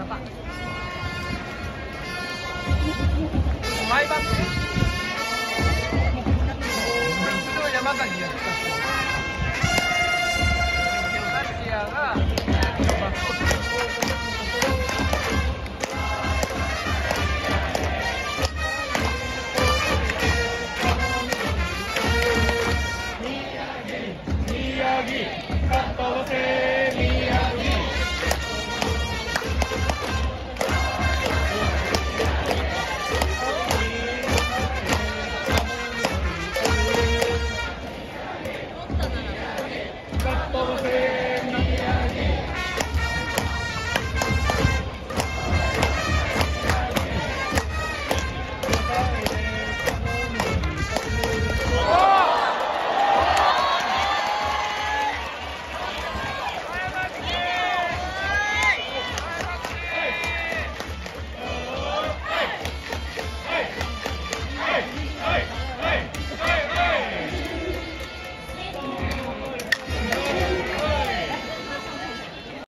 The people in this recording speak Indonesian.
berapa? Mulai bang. Itu yang makan dia. Yeah. ったなら。